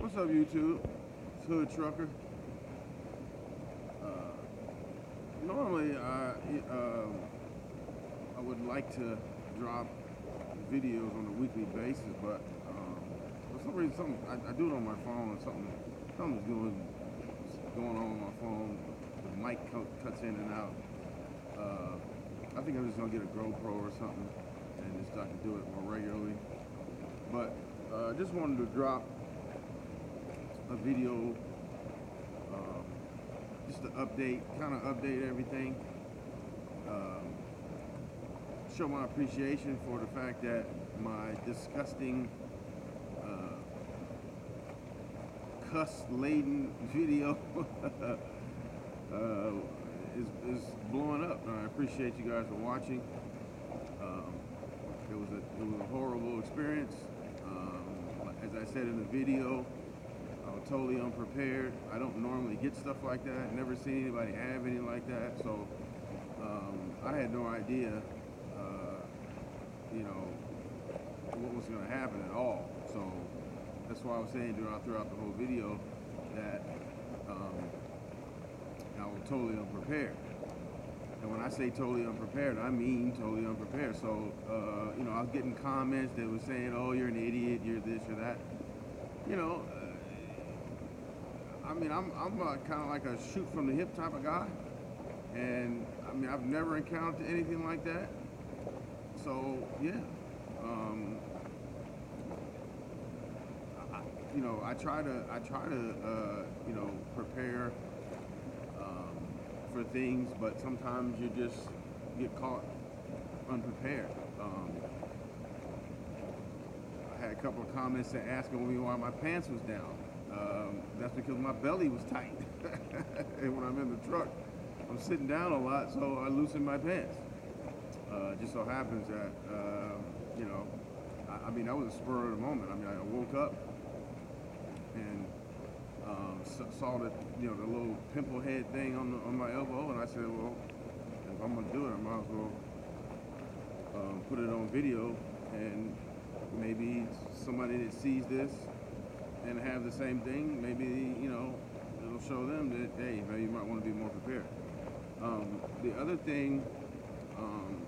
What's up, YouTube? It's Hood Trucker. Uh, normally, I uh, I would like to drop videos on a weekly basis, but um, for some reason, something I, I, do it on my phone. Something something's going going on on my phone. The mic cuts in and out. Uh, I think I'm just gonna get a GoPro or something, and just I can do it more regularly. But uh, just wanted to drop a video um, just to update, kind of update everything. Um, show my appreciation for the fact that my disgusting uh, cuss-laden video uh, is, is blowing up. And I appreciate you guys for watching. Um, it was a it was a horrible experience. Um, as I said in the video, Totally unprepared. I don't normally get stuff like that. Never seen anybody have anything like that. So um, I had no idea, uh, you know, what was going to happen at all. So that's why I was saying throughout, throughout the whole video that um, I was totally unprepared. And when I say totally unprepared, I mean totally unprepared. So, uh, you know, I was getting comments that were saying, oh, you're an idiot, you're this or that. You know, I mean, I'm, I'm uh, kind of like a shoot from the hip type of guy. And I mean, I've never encountered anything like that. So, yeah. Um, I, you know, I try to, I try to, uh, you know, prepare um, for things, but sometimes you just get caught unprepared. Um, I had a couple of comments that asking me why my pants was down. Um, that's because my belly was tight. and when I'm in the truck, I'm sitting down a lot, so I loosen my pants. Uh, just so happens that, uh, you know, I, I, mean, that was a spur of the moment. I mean, I woke up and um, saw the, you know, the little pimple head thing on, the, on my elbow, and I said, well, if I'm gonna do it, I might as well um, put it on video, and maybe somebody that sees this and have the same thing, maybe, you know, it'll show them that, hey, maybe you might want to be more prepared. Um, the other thing um,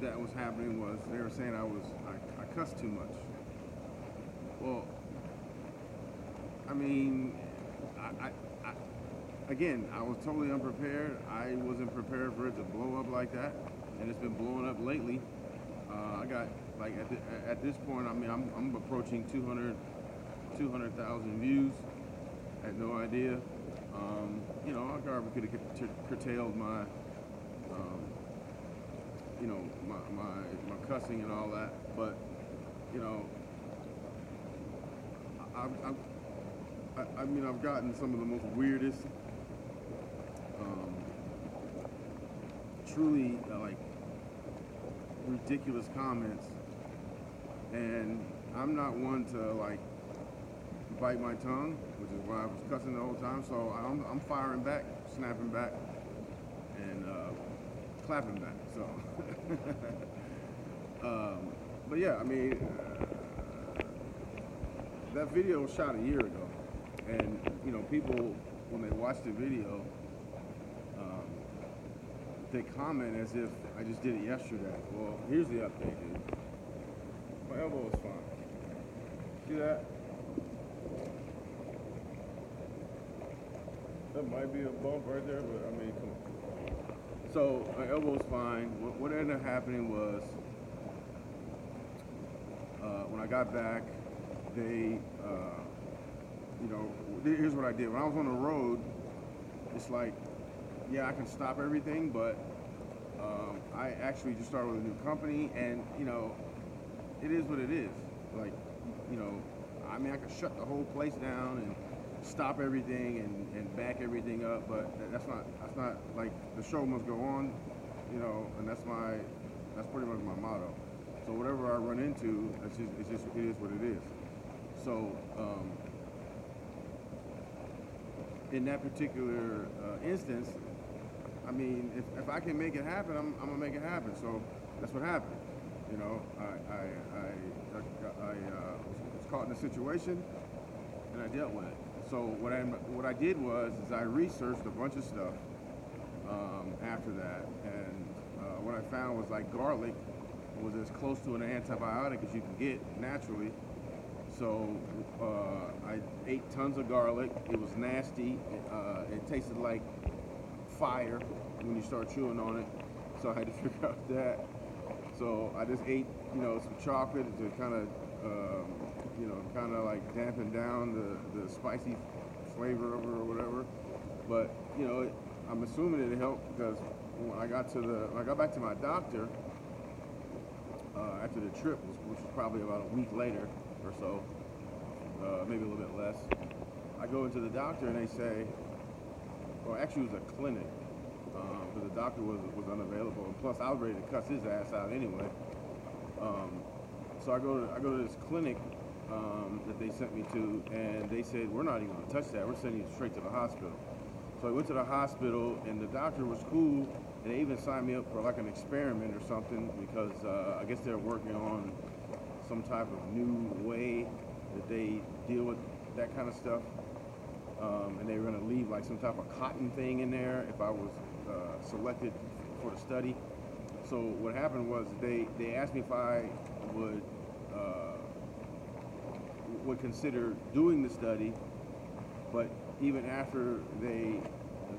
that was happening was they were saying I was, I, I cussed too much. Well, I mean, I, I, again, I was totally unprepared. I wasn't prepared for it to blow up like that, and it's been blowing up lately. Uh, I got like at, the, at this point, I mean, I'm, I'm approaching 200 200,000 views. I had no idea. Um, you know, I could have curtailed my, um, you know, my, my, my cussing and all that. But, you know, I, I, I, I mean, I've gotten some of the most weirdest, um, truly, uh, like, ridiculous comments. And I'm not one to, like, bite my tongue, which is why I was cussing the whole time. So I'm, I'm firing back, snapping back, and uh, clapping back. So, um, but yeah, I mean, uh, that video was shot a year ago, and you know, people when they watch the video, um, they comment as if I just did it yesterday. Well, here's the update, dude. My elbow is fine. See that? That might be a bump right there, but I mean, come on. So my elbow's fine. What, what ended up happening was uh, when I got back, they, uh, you know, here's what I did. When I was on the road, it's like, yeah, I can stop everything, but um, I actually just started with a new company, and you know, it is what it is. Like, you know, I mean, I could shut the whole place down and stop everything and, and back everything up, but that's not that's not like the show must go on, you know, and that's my that's pretty much my motto. So whatever I run into, it's just it's just it is what it is. So um, in that particular uh, instance, I mean, if, if I can make it happen, I'm, I'm gonna make it happen. So that's what happened. You know, I I I, I, I uh, was caught in a situation and I dealt with it. So what I what I did was is I researched a bunch of stuff um, after that, and uh, what I found was like garlic was as close to an antibiotic as you can get naturally. So uh, I ate tons of garlic. It was nasty. It, uh, it tasted like fire when you start chewing on it. So I had to figure out that. So I just ate, you know, some chocolate to kind of, um, you know, kind of like dampen down the, the spicy flavor of it or whatever. But you know, it, I'm assuming it helped because when I got to the, when I got back to my doctor uh, after the trip, which, was probably about a week later or so, uh, maybe a little bit less. I go into the doctor and they say, well, actually it was a clinic because the doctor was was unavailable, and plus I was ready to cuss his ass out anyway. Um, so I go to I go to this clinic um, that they sent me to, and they said we're not even gonna touch that. We're sending you straight to the hospital. So I went to the hospital, and the doctor was cool, and they even signed me up for like an experiment or something because uh, I guess they're working on some type of new way that they deal with that kind of stuff. Um, and they were going to leave like some type of cotton thing in there if I was uh, selected for the study. So what happened was they, they asked me if I would uh, would consider doing the study, but even after they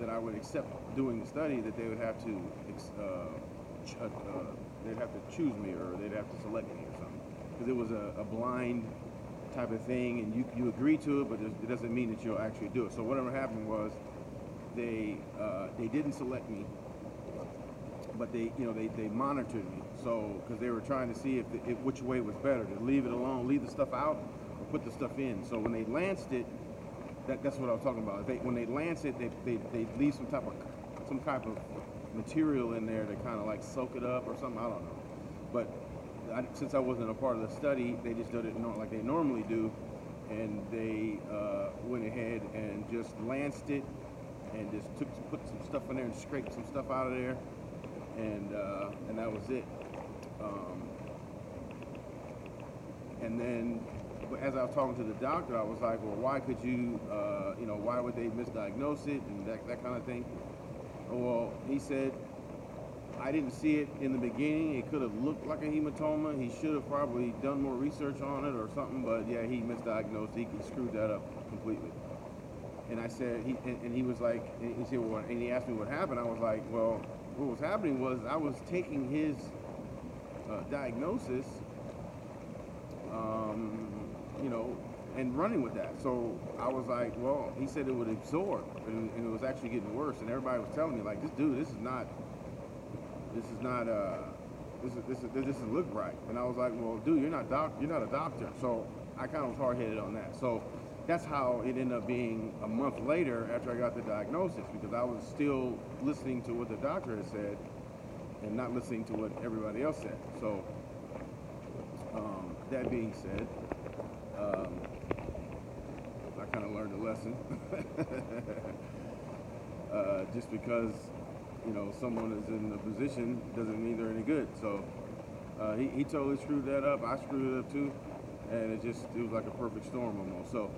that I would accept doing the study, that they would have to uh, ch- uh, they'd have to choose me or they'd have to select me or something because it was a, a blind type of thing, and you you agree to it, but it it doesn't mean that you'll actually do it. So whatever happened was they uh, they didn't select me, but they you know they, they monitored me. So because they were trying to see if, the, if which way was better to leave it alone, leave the stuff out, or put the stuff in. So when they lanced it, that, that's what I was talking about. They, when they lance it, they, they, they leave some type of some type of material in there to kind of like soak it up or something. I don't know, but I, since I wasn't a part of the study, they just did it like they normally do, and they uh, went ahead and just lanced it and just took put some stuff in there and scraped some stuff out of there, and uh, and that was it. Um, and then as I was talking to the doctor, I was like, well, why could you, uh, you know, why would they misdiagnose it and that, that kind of thing? Well, he said, I didn't see it in the beginning. It could have looked like a hematoma. He should have probably done more research on it or something, but yeah, he misdiagnosed. He screwed that up completely. And I said, he, and, and he was like, and he said, well, and he asked me what happened. I was like, well, what was happening was I was taking his uh, diagnosis um, you know, and running with that. So I was like, well, he said it would absorb, and, and it was actually getting worse. And everybody was telling me, like, this dude, this is not, this is not, uh, this is this is this doesn't look right. And I was like, well, dude, you're not doc, you're not a doctor. So I kind of was hard headed on that. So that's how it ended up being a month later after I got the diagnosis because I was still listening to what the doctor had said and not listening to what everybody else said. So um, that being said, um, I kind of learned a lesson. uh, just because, you know, someone is in a position doesn't mean they're any good. So uh, he, he totally screwed that up. I screwed it up too. And it just, it was like a perfect storm almost. So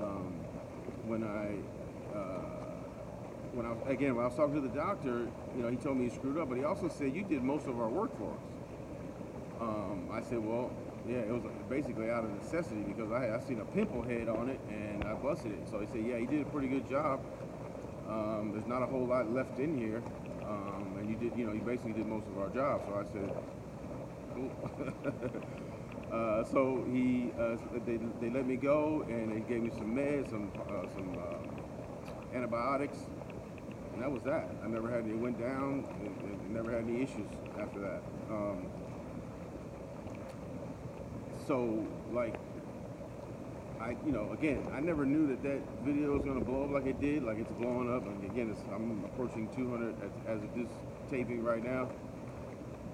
um, when I, uh, when I again, when I was talking to the doctor, you know, he told me he screwed up, but he also said, you did most of our work for us. Um, I said, well, yeah, it was basically out of necessity because I, I seen a pimple head on it and I busted it. So he said, yeah, you did a pretty good job. Um, there's not a whole lot left in here, um, and you did, you know, you basically did most of our job. So I said, cool. uh, so he, uh, they, they let me go and they gave me some meds, some, uh, some uh, antibiotics, and that was that. I never had any went down, never had any issues after that. Um, so like I, you know, again, I never knew that that video was gonna blow up like it did, like it's blowing up. And again, I'm approaching 200 as, as of this taping right now.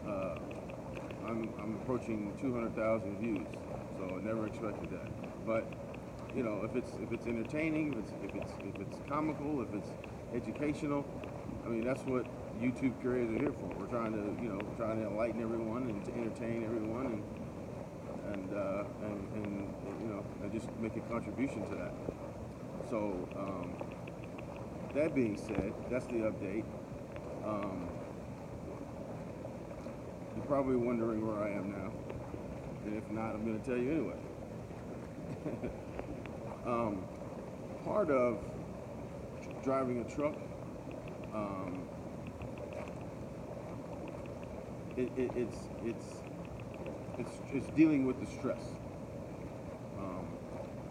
Uh, I'm, I'm approaching 200,000 views, so I never expected that. But you know, if it's if it's entertaining, if it's if it's if it's comical, if it's educational, I mean, that's what YouTube creators are here for. We're trying to, you know, trying to enlighten everyone and to entertain everyone and and, uh, and, and you know, and just make a contribution to that. So, um, that being said, that's the update. Um, you're probably wondering where I am now. And if not, I'm going to tell you anyway. um, part of driving a truck, um, it, it, it's, it's, it's, it's dealing with the stress. Um,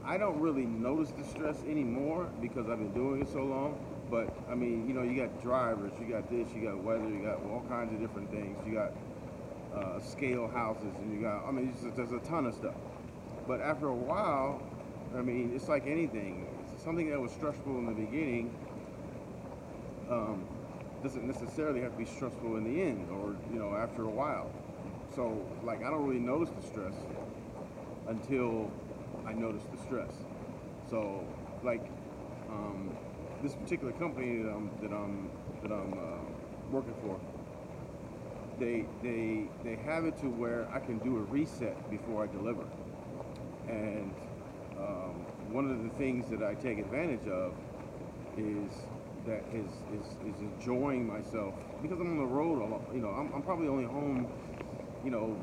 I don't really notice the stress anymore because I've been doing it so long. But I mean, you know, you got drivers, you got this, you got weather, you got all kinds of different things. You got uh, scale houses, and you got, I mean, there's a ton of stuff. But after a while, I mean, it's like anything. Something that was stressful in the beginning um, doesn't necessarily have to be stressful in the end, or you know, after a while. So, like, I don't really notice the stress until I notice the stress. So, like, um, this particular company that I'm that I'm that I'm uh, working for, they they they have it to where I can do a reset before I deliver, and one of the things that I take advantage of is that is, is, is enjoying myself because I'm on the road a lot. You know, I'm, I'm probably only home, you know,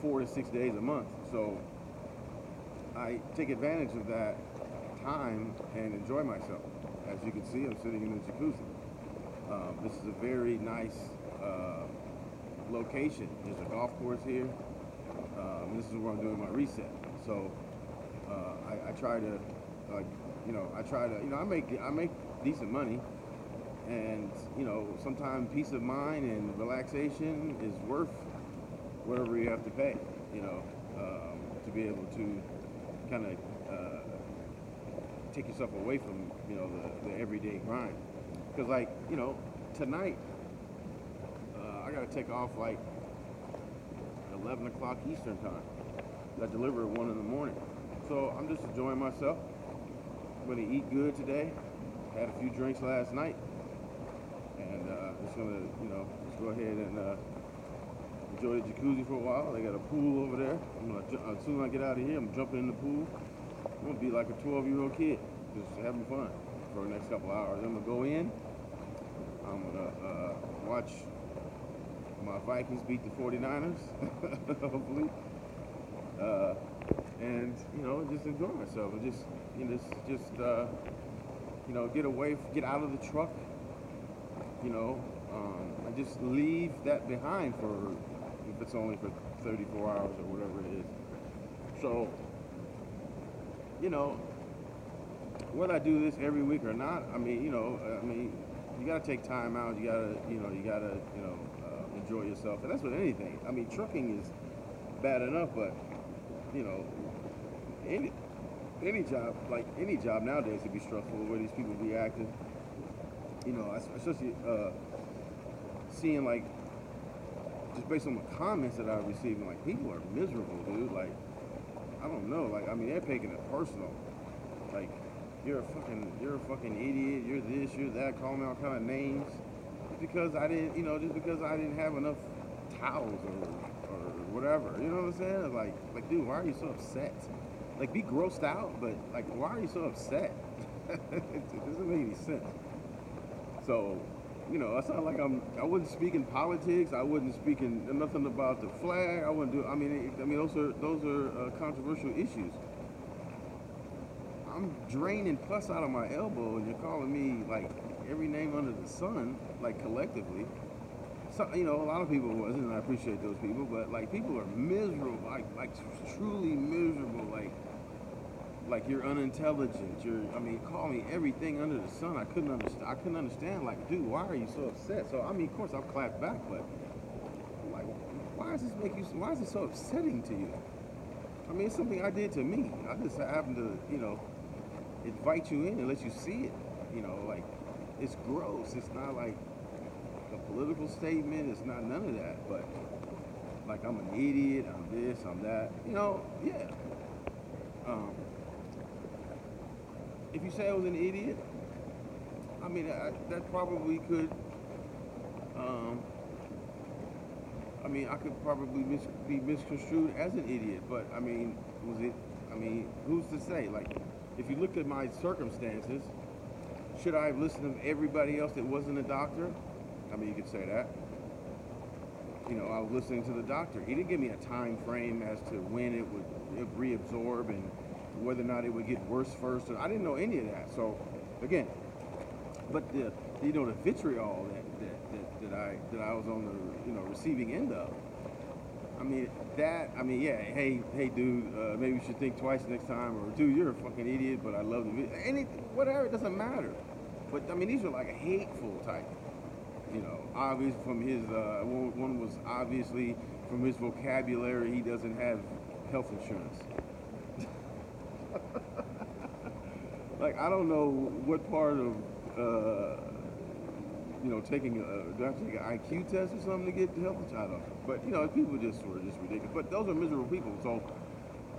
four to six days a month. So I take advantage of that time and enjoy myself. As you can see, I'm sitting in the jacuzzi. Um, this is a very nice uh, location. There's a golf course here. Um, this is where I'm doing my reset. So uh, I, I try to, like, you know, I try to, you know, I make I make decent money, and you know, sometimes peace of mind and relaxation is worth whatever you have to pay. You know, um, to be able to kind of uh, take yourself away from you know the, the everyday grind. Because like you know, tonight uh, I got to take off like 11 o'clock Eastern time. I deliver at one in the morning. So I'm just enjoying myself. I'm gonna eat good today. Had a few drinks last night, and uh, just gonna, you know, just go ahead and uh, enjoy the jacuzzi for a while. They got a pool over there. I'm gonna, as soon as I get out of here, I'm jumping in the pool. I'm gonna be like a 12 year old kid, just having fun for the next couple hours. I'm gonna go in. I'm gonna uh, watch my Vikings beat the 49ers, hopefully. Uh, and you know, just enjoy myself and just you know, just, just uh, you know, get away, get out of the truck. You know, um, and just leave that behind for if it's only for 34 hours or whatever it is. So, you know, whether I do this every week or not, I mean, you know, I mean, you gotta take time out. You gotta, you know, you gotta, you know, uh, enjoy yourself, and that's with anything. I mean, trucking is bad enough, but you know, any any job, like any job nowadays, would be stressful. Where these people be acting, you know, especially uh, seeing like just based on the comments that I've received, like people are miserable, dude. Like, I don't know. Like, I mean, they're taking it personal. Like, you're a fucking, you're a fucking idiot. You're this, you're that. Call me all kind of names. Just because I didn't, you know, just because I didn't have enough towels or, or whatever. You know what I'm saying? Like, like, dude, why are you so upset? Like, be grossed out, but like, why are you so upset? it doesn't make any sense. So, you know, it's not like I'm. I wouldn't speak in politics. I wouldn't speak in nothing about the flag. I wouldn't do. I mean, I mean, those are those are uh, controversial issues. I'm draining pus out of my elbow, and you're calling me like every name under the sun, like collectively. So, you know, a lot of people wasn't, and I appreciate those people, but like people are miserable, like like truly miserable, like like you're unintelligent. You're, I mean, call me everything under the sun. I couldn't understand. I couldn't understand. Like, dude, why are you so upset? So, I mean, of course, I'll clap back, but like, why does this make you? Why is it so upsetting to you? I mean, it's something I did to me. I just happened to, you know, invite you in and let you see it. You know, like it's gross. It's not like a political statement. It's not none of that. But like I'm an idiot. I'm this. I'm that. You know, yeah. Um, if you say I was an idiot, I mean I, that probably could. Um, I mean, I could probably mis- be misconstrued as an idiot, but I mean, was it? I mean, who's to say? Like, if you looked at my circumstances, should I have listened to everybody else that wasn't a doctor? I mean, you could say that. You know, I was listening to the doctor. He didn't give me a time frame as to when it would reabsorb and whether or not it would get worse first. I didn't know any of that. So, again, but the you know the vitriol that that, that, that I that I was on the you know receiving end of. I mean that. I mean yeah. Hey hey dude, uh, maybe you should think twice next time. Or dude, you're a fucking idiot, but I love the video. Anything, whatever. It doesn't matter. But I mean these are like a hateful type. You know, obvious from his uh, one, was obviously from his vocabulary he doesn't have health insurance. like I don't know what part of uh, you know taking a do I have to take an IQ test or something to get health insurance? I don't know. But you know people just were just ridiculous. But those are miserable people. So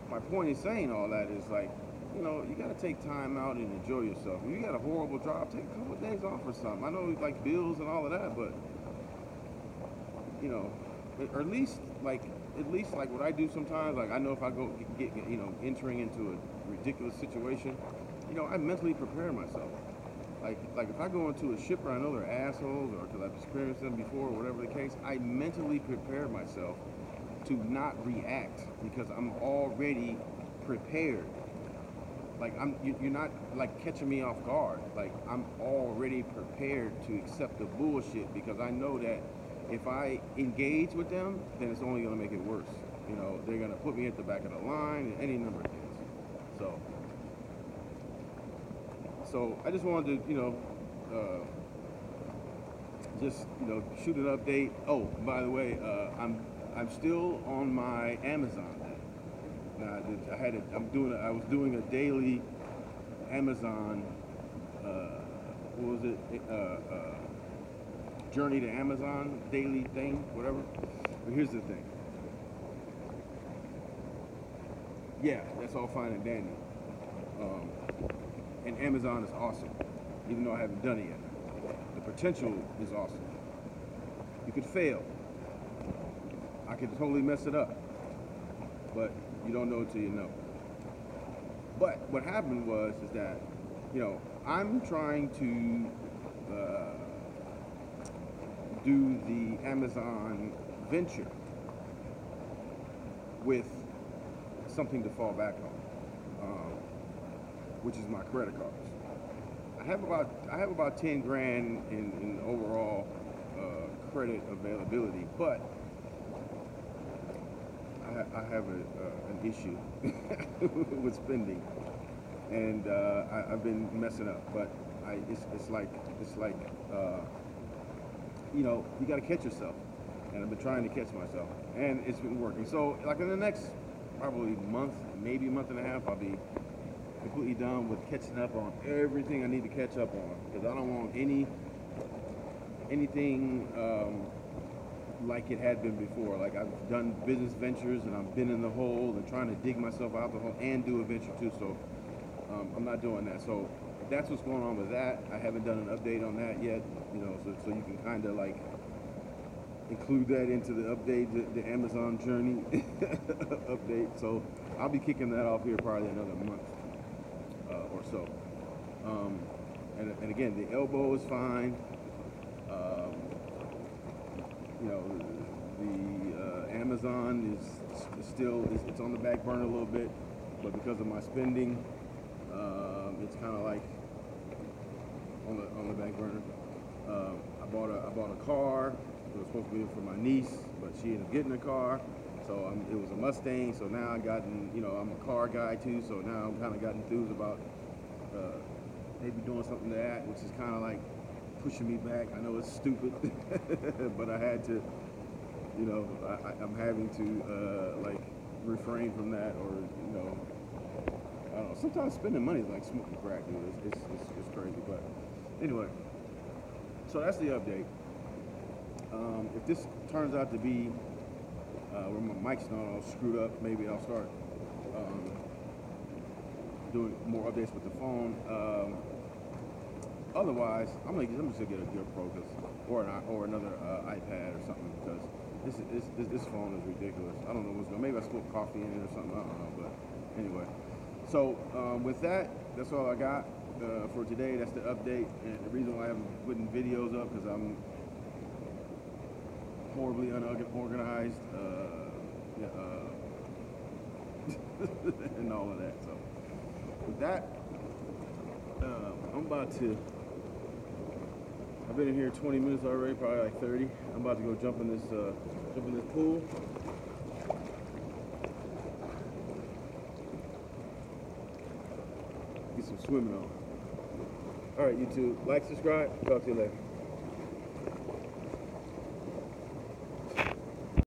my point in saying all that is like you know you got to take time out and enjoy yourself. You got a horrible job, take a couple of days off or something. I know like bills and all of that, but you know, or at least like at least like what I do sometimes. Like I know if I go get, get you know entering into a ridiculous situation, you know I mentally prepare myself. Like like if I go into a shipper, I know they're assholes, or because I've experienced them before, or whatever the case. I mentally prepare myself to not react because I'm already prepared. Like I'm, you, you're not like catching me off guard. Like I'm already prepared to accept the bullshit because I know that if I engage with them, then it's only gonna make it worse. You know, they're gonna put me at the back of the line and any number of things. So, so I just wanted to, you know, uh, just you know, shoot an update. Oh, by the way, uh, I'm I'm still on my Amazon. Now, I I had a, I'm doing a, I was doing a daily Amazon. Uh, what was it? Uh, uh, journey to Amazon daily thing, whatever. But here's the thing. Yeah, that's all fine and dandy. Um, and Amazon is awesome, even though I haven't done it yet. The potential is awesome. You could fail. I could totally mess it up. But you don't know until you know. But what happened was is that, you know, I'm trying to uh, do the Amazon venture with something to fall back on, um, which is my credit cards. I have about I have about ten grand in, in overall uh, credit availability, but I, I have a, uh, an issue with spending, and uh, I, I've been messing up. But I, it's, it's like it's like uh, you know you got to catch yourself, and I've been trying to catch myself, and it's been working. So like in the next probably month, maybe a month and a half, I'll be completely done with catching up on everything I need to catch up on because I don't want any anything. Um, like it had been before. Like I've done business ventures and I've been in the hole and trying to dig myself out the hole and do a venture too. So um, I'm not doing that. So that's what's going on with that. I haven't done an update on that yet. You know, so, so you can kind of like include that into the update, the, the Amazon journey update. So I'll be kicking that off here probably another month uh, or so. Um, and, and again, the elbow is fine. Um, you know, the uh, Amazon is, still it's on the back burner a little bit, but because of my spending, um, it's kind of like on the on the back burner. Um, I bought a I bought a car. It was supposed to be for my niece, but she ended up getting a car. So um, it was a Mustang. So now I gotten you know I'm a car guy too. So now I'm kind of got enthused about uh, maybe doing something to that, which is kind of like pushing me back. I know it's stupid, but I had to, you know, I, I'm having to uh, like refrain from that, or you know, I don't know. Sometimes spending money is like smoking crack, dude. It's, it's, it's, it's crazy, but anyway. So that's the update. Um, if this turns out to be uh, where my mic's not all screwed up, maybe I'll start um, doing more updates with the phone. Um, Otherwise, I'm gonna, I'm just gonna get a GoPro 'cause- or an, or another uh, iPad or something because this, is- this this phone is ridiculous. I don't know what's going. Maybe I spilled coffee in it or something. I don't know. But anyway, so um, with that, that's all I got uh, for today. That's the update, and the reason why I haven't putting videos up because I'm horribly unorganized, uh, uh, and all of that. So with that, um, I'm about to. I've been in here 20 minutes already, probably like 30. I'm about to go jump in this uh, jump in this pool. Get some swimming on. All right, YouTube, like, subscribe. Talk to you later.